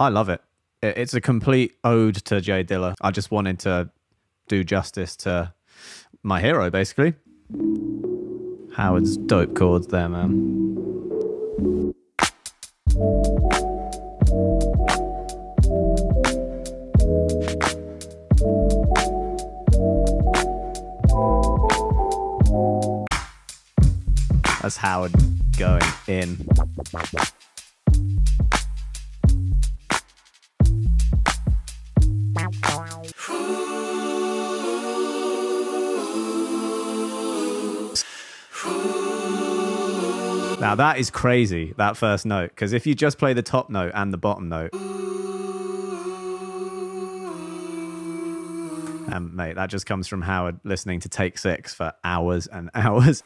I love it. it. It's a complete ode to J Dilla. I just wanted to do justice to my hero, basically. Howard's dope chords there, man. That's Howard going in. Now that is crazy, that first note, because if you just play the top note and the bottom note, and mate, that just comes from Howard listening to Take Six for hours and hours.